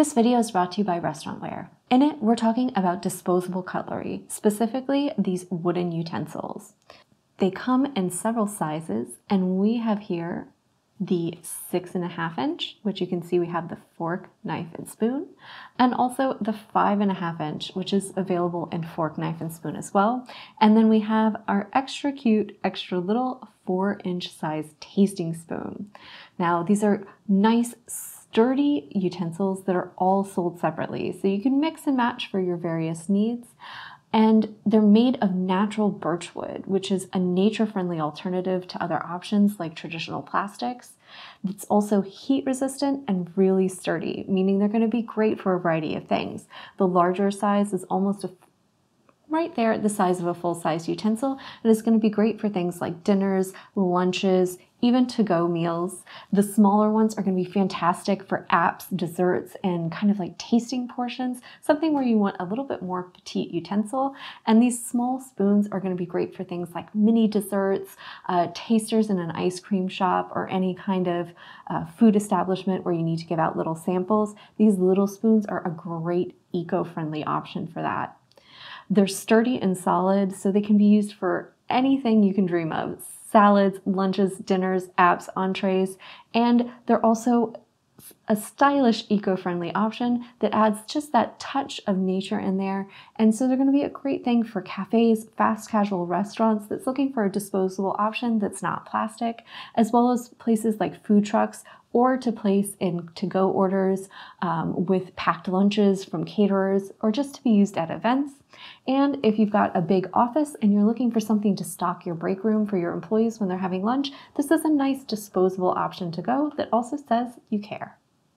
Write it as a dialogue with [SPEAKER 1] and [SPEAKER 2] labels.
[SPEAKER 1] This video is brought to you by Restaurantware. In it, we're talking about disposable cutlery, specifically these wooden utensils. They come in several sizes, and we have here the six and a half inch, which you can see we have the fork, knife, and spoon, and also the five and a half inch, which is available in fork, knife, and spoon as well. And then we have our extra cute, extra little four inch size tasting spoon. Now, these are nice, sturdy utensils that are all sold separately. So you can mix and match for your various needs. And they're made of natural birch wood, which is a nature friendly alternative to other options like traditional plastics. It's also heat resistant and really sturdy, meaning they're going to be great for a variety of things. The larger size is almost a right there the size of a full-size utensil. And It is going to be great for things like dinners, lunches, even to-go meals. The smaller ones are going to be fantastic for apps, desserts, and kind of like tasting portions, something where you want a little bit more petite utensil. And these small spoons are going to be great for things like mini desserts, uh, tasters in an ice cream shop, or any kind of uh, food establishment where you need to give out little samples. These little spoons are a great eco-friendly option for that. They're sturdy and solid, so they can be used for anything you can dream of salads, lunches, dinners, apps, entrees, and they're also a stylish, eco-friendly option that adds just that touch of nature in there. And so they're going to be a great thing for cafes, fast casual restaurants that's looking for a disposable option that's not plastic, as well as places like food trucks or to place in to-go orders um, with packed lunches from caterers or just to be used at events. And if you've got a big office and you're looking for something to stock your break room for your employees when they're having lunch, this is a nice disposable option to go that also says you care.